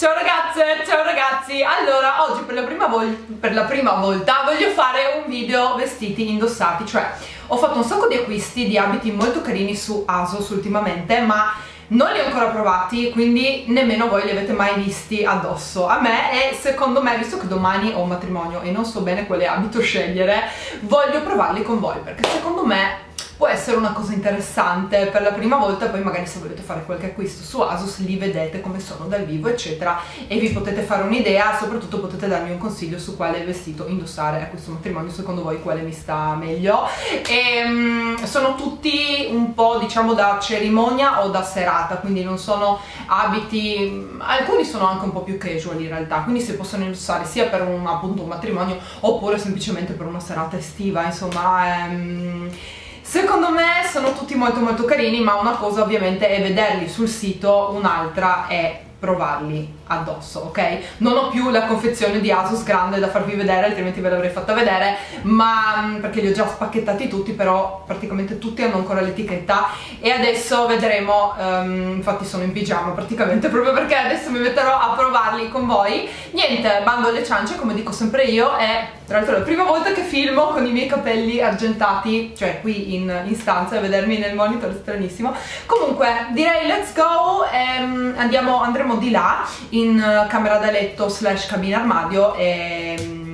Ciao ragazze, ciao ragazzi! Allora, oggi per la, per la, prima volta voglio fare un video vestiti indossati, cioè ho fatto un sacco di acquisti di abiti molto carini su ASOS ultimamente, ma non li ho ancora provati, quindi nemmeno voi li avete mai visti addosso a me e secondo me, visto che domani ho un matrimonio e non so bene quale abito scegliere, voglio provarli con voi, perché secondo me può essere una cosa interessante per la prima volta poi magari se volete fare qualche acquisto su Asus li vedete come sono dal vivo eccetera e vi potete fare un'idea soprattutto potete darmi un consiglio su quale vestito indossare a questo matrimonio secondo voi quale mi sta meglio. E um, sono tutti un po' diciamo da cerimonia o da serata quindi non sono abiti alcuni sono anche un po' più casual in realtà quindi si possono indossare sia per un appunto un matrimonio oppure semplicemente per una serata estiva insomma um, Secondo me sono tutti molto molto carini ma una cosa ovviamente è vederli sul sito, un'altra è provarli addosso, ok? Non ho più la confezione di Asus grande da farvi vedere, altrimenti ve l'avrei fatta vedere, ma mm, perché li ho già spacchettati tutti, però praticamente tutti hanno ancora l'etichetta e adesso vedremo, um, infatti sono in pigiama praticamente proprio perché adesso mi metterò a provarli con voi. Niente, bando alle ciance, come dico sempre io, è tra l'altro la prima volta che filmo con i miei capelli argentati, cioè qui in, in stanza, a vedermi nel monitor è stranissimo. Comunque, direi let's go, ehm, andiamo, andremo di là, in eh, camera da letto slash cabina armadio e mm,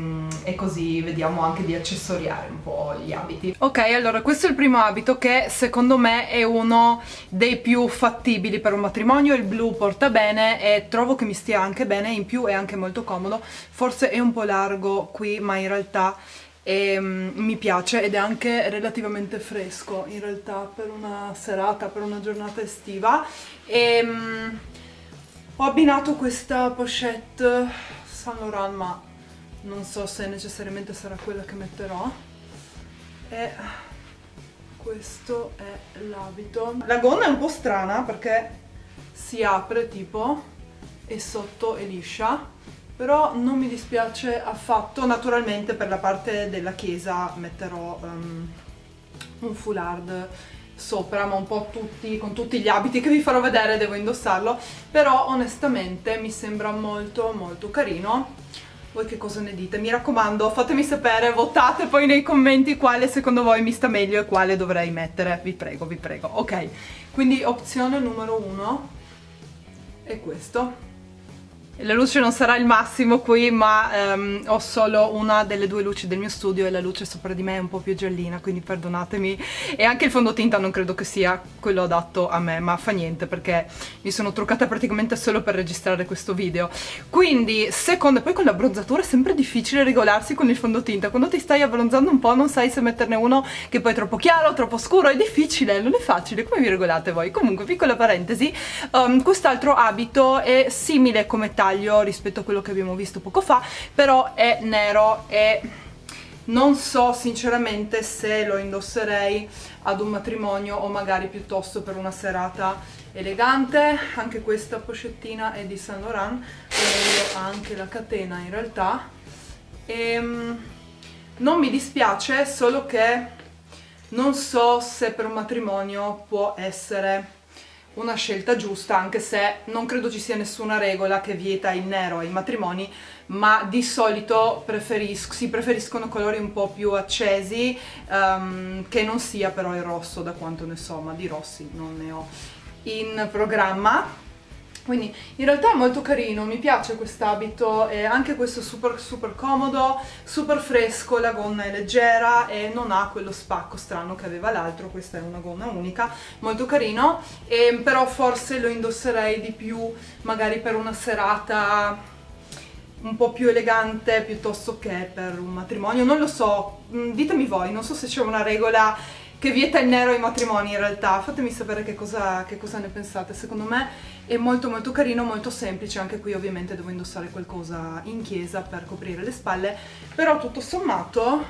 e così vediamo anche di accessoriare un po' gli abiti. Ok, allora questo è il primo abito che secondo me è uno dei più fattibili per un matrimonio, il blu porta bene e trovo che mi stia anche bene, in più è anche molto comodo, forse è un po' largo qui ma in realtà e, um, mi piace ed è anche relativamente fresco in realtà per una serata, per una giornata estiva. E um, ho abbinato questa pochette Saint Laurent ma non so se necessariamente sarà quella che metterò. E questo è l'abito. La gonna è un po' strana perché si apre tipo e sotto è liscia però non mi dispiace affatto. Naturalmente per la parte della chiesa metterò um, un foulard sopra ma un po' tutti, con tutti gli abiti che vi farò vedere devo indossarlo. Però onestamente mi sembra molto molto carino. Voi che cosa ne dite? Mi raccomando fatemi sapere, votate poi nei commenti quale secondo voi mi sta meglio e quale dovrei mettere. Vi prego, vi prego. Ok, quindi opzione numero uno è questo la luce non sarà il massimo qui ma um, ho solo una delle due luci del mio studio e la luce sopra di me è un po' più giallina quindi perdonatemi. E anche il fondotinta non credo che sia quello adatto a me ma fa niente perché mi sono truccata praticamente solo per registrare questo video. Quindi secondo poi con l'abbronzatura è sempre difficile regolarsi con il fondotinta. Quando ti stai abbronzando un po' non sai se metterne uno che poi è troppo chiaro, troppo scuro è difficile, non è facile. Come vi regolate voi? comunque piccola parentesi um, quest'altro abito è simile come taglio taglio rispetto a quello che abbiamo visto poco fa però è nero e non so sinceramente se lo indosserei ad un matrimonio o magari piuttosto per una serata elegante. Anche questa pochettina è di Saint Laurent ho anche la catena in realtà. E um, non mi dispiace solo che non so se per un matrimonio può essere una scelta giusta anche se non credo ci sia nessuna regola che vieta il nero ai matrimoni ma di solito preferis si preferiscono colori un po' più accesi um, che non sia però il rosso da quanto ne so ma di rossi non ne ho in programma quindi in realtà è molto carino, mi piace quest'abito e anche questo super super comodo, super fresco, la gonna è leggera e non ha quello spacco strano che aveva l'altro, questa è una gonna unica, molto carino, e, però forse lo indosserei di più magari per una serata un po' più elegante piuttosto che per un matrimonio, non lo so, mm, ditemi voi, non so se c'è una regola che vieta il nero ai matrimoni in realtà, fatemi sapere che cosa, che cosa ne pensate, secondo me è molto molto carino, molto semplice, anche qui ovviamente devo indossare qualcosa in chiesa per coprire le spalle, però tutto sommato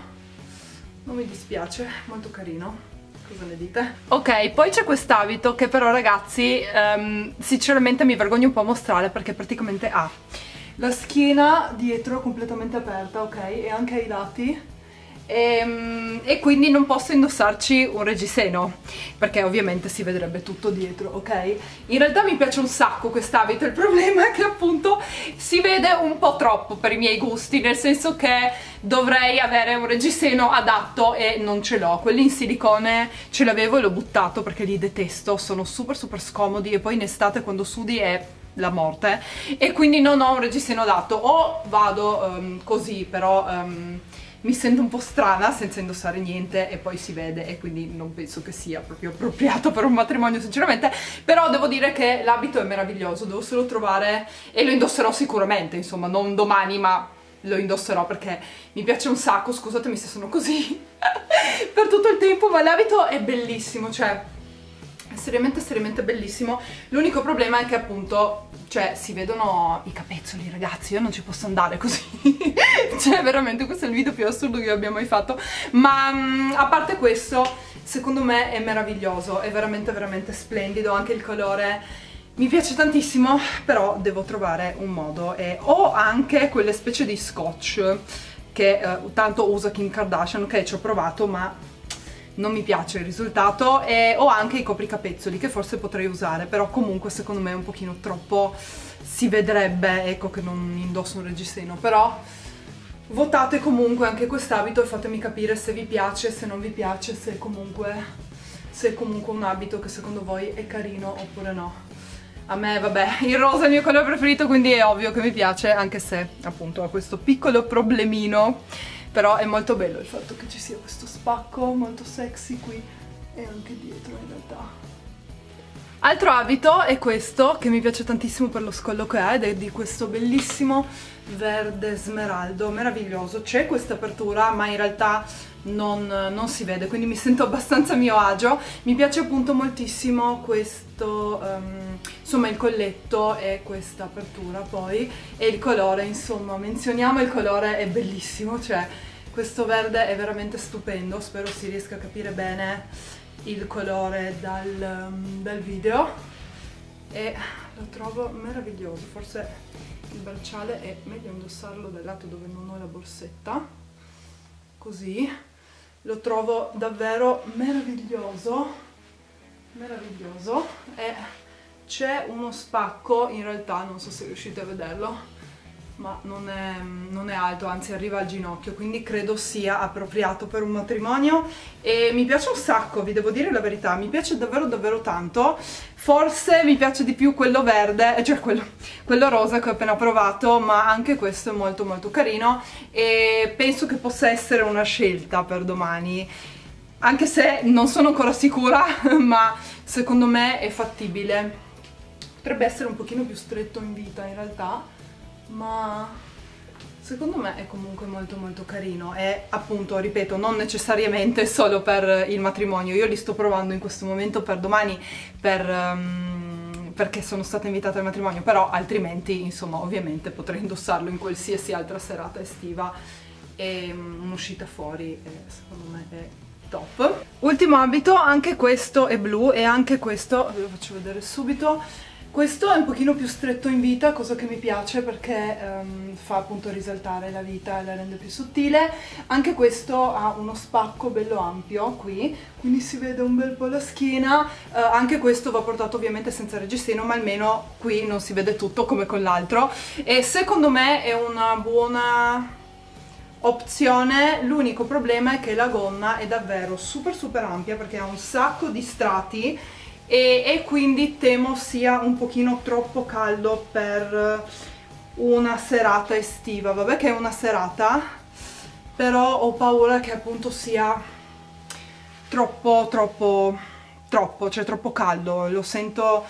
non mi dispiace, molto carino. Cosa ne dite? Ok, poi c'è quest'abito che però ragazzi um, sinceramente mi vergogno un po' a mostrare perché praticamente ha la schiena dietro completamente aperta, ok? E anche ai lati e, ehm, e, quindi non posso indossarci un reggiseno perché ovviamente si vedrebbe tutto dietro, ok? In realtà mi piace un sacco quest'abito, il problema è che appunto si vede un po' troppo per i miei gusti, nel senso che dovrei avere un reggiseno adatto e non ce l'ho. Quelli in silicone ce l'avevo e l'ho buttato perché li detesto, sono super super scomodi e poi in estate quando sudi è la morte e quindi non ho un reggiseno adatto o vado um, così però um, mi sento un po' strana senza indossare niente e poi si vede e quindi non penso che sia proprio appropriato per un matrimonio sinceramente. Però devo dire che l'abito è meraviglioso devo solo trovare e lo indosserò sicuramente insomma non domani ma lo indosserò perché mi piace un sacco scusatemi se sono così per tutto il tempo ma l'abito è bellissimo cioè seriamente seriamente bellissimo. L'unico problema è che appunto cioè si vedono i capezzoli ragazzi io non ci posso andare così cioè veramente questo è il video più assurdo che abbia mai fatto. Ma um, a parte questo secondo me è meraviglioso è veramente veramente splendido anche il colore. Mi piace tantissimo però devo trovare un modo. E ho anche quelle specie di scotch che uh, tanto usa Kim Kardashian ok ci ho provato ma non mi piace il risultato. E ho anche i copricapezzoli che forse potrei usare però comunque secondo me è un pochino troppo si vedrebbe ecco che non indosso un reggiseno. Però votate comunque anche quest'abito e fatemi capire se vi piace se non vi piace se comunque se è comunque un abito che secondo voi è carino oppure no. A me vabbè il rosa è il mio colore preferito quindi è ovvio che mi piace anche se appunto ha questo piccolo problemino. Però è molto bello il fatto che ci sia questo spacco molto sexy qui e anche dietro in realtà altro abito è questo che mi piace tantissimo per lo scollo che ha ed è di questo bellissimo verde smeraldo meraviglioso. C'è questa apertura ma in realtà non, non, si vede quindi mi sento abbastanza a mio agio. Mi piace appunto moltissimo questo um, insomma il colletto e questa apertura poi e il colore insomma menzioniamo il colore è bellissimo cioè questo verde è veramente stupendo spero si riesca a capire bene il colore dal, um, dal video e lo trovo meraviglioso. Forse il bracciale è meglio indossarlo dal lato dove non ho la borsetta. Così lo trovo davvero meraviglioso meraviglioso. E c'è uno spacco in realtà non so se riuscite a vederlo ma non è, non è, alto, anzi arriva al ginocchio, quindi credo sia appropriato per un matrimonio. E mi piace un sacco, vi devo dire la verità, mi piace davvero davvero tanto, forse mi piace di più quello verde, cioè quello, quello rosa che ho appena provato, ma anche questo è molto molto carino e penso che possa essere una scelta per domani, anche se non sono ancora sicura, ma secondo me è fattibile. Potrebbe essere un pochino più stretto in vita in realtà, ma secondo me è comunque molto molto carino. E appunto, ripeto, non necessariamente solo per il matrimonio, io li sto provando in questo momento per domani per... Um, perché sono stata invitata al matrimonio, però altrimenti, insomma, ovviamente potrei indossarlo in qualsiasi altra serata estiva. E um, un'uscita fuori, e secondo me è top. Ultimo abito, anche questo è blu e anche questo, ve lo faccio vedere subito, questo è un pochino più stretto in vita, cosa che mi piace perché um, fa appunto risaltare la vita e la rende più sottile. Anche questo ha uno spacco bello ampio qui, quindi si vede un bel po' la schiena. Uh, anche questo va portato ovviamente senza reggiseno, ma almeno qui non si vede tutto come con l'altro. E secondo me è una buona opzione l'unico problema è che la gonna è davvero super super ampia perché ha un sacco di strati e, e quindi temo sia un pochino troppo caldo per una serata estiva. Vabbè che è una serata però ho paura che appunto sia troppo troppo troppo cioè troppo caldo. Lo sento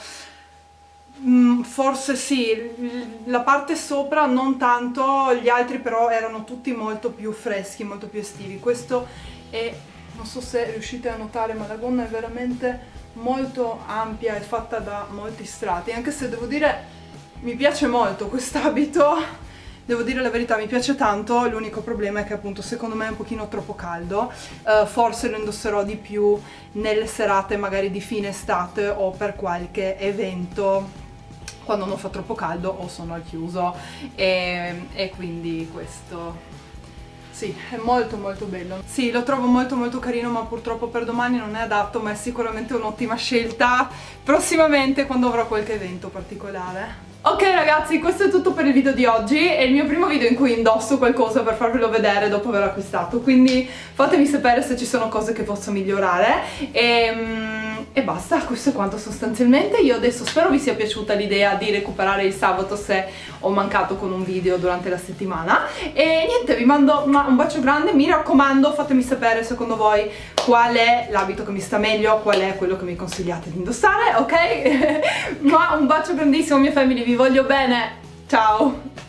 mm, forse sì la parte sopra non tanto gli altri però erano tutti molto più freschi molto più estivi. Questo è non so se riuscite a notare ma la gonna è veramente molto ampia e fatta da molti strati, anche se devo dire mi piace molto quest'abito, devo dire la verità, mi piace tanto, l'unico problema è che appunto secondo me è un pochino troppo caldo, uh, forse lo indosserò di più nelle serate magari di fine estate o per qualche evento quando non fa troppo caldo o sono al chiuso. E, e quindi questo sì, è molto molto bello. Sì, lo trovo molto molto carino ma purtroppo per domani non è adatto ma è sicuramente un'ottima scelta prossimamente quando avrò qualche evento particolare. Ok ragazzi, questo è tutto per il video di oggi, è il mio primo video in cui indosso qualcosa per farvelo vedere dopo aver acquistato, quindi fatemi sapere se ci sono cose che posso migliorare e, mm, e basta, questo è quanto sostanzialmente. Io adesso spero vi sia piaciuta l'idea di recuperare il sabato se ho mancato con un video durante la settimana e niente, vi mando un bacio grande, mi raccomando fatemi sapere secondo voi qual è l'abito che mi sta meglio, qual è quello che mi consigliate di indossare, ok? Ma un bacio grandissimo mia famiglia, vi voglio bene, ciao!